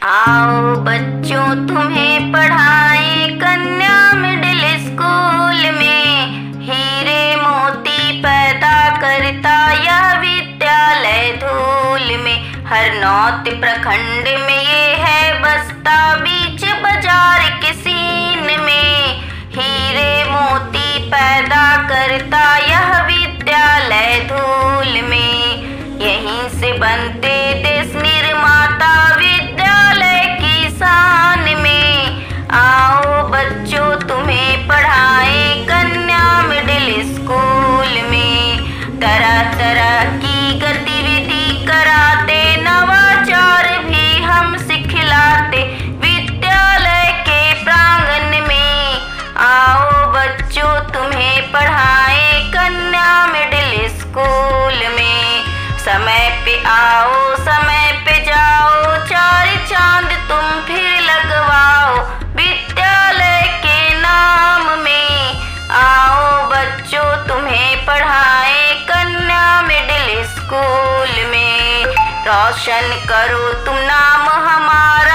आओ बच्चों, तुम्हें पढ़ाए कन्या मिडिल स्कूल में। हीरे मोती पैदा करता यह विद्यालय धूल में। हर नौत प्रखंड में ये है बस्ता बीच बाज़ार के सीन में। हीरे मोती पैदा करता यह विद्यालय धूल में। यहीं से बनते देश पे आओ, समय पे जाओ, चार चाँद तुम फिर लगवाओ, विद्यालय के नाम में आओ, बच्चों तुम्हें पढ़ाए, कन्या मिडिल स्कूल में। रोशन करो तुम नाम हमारा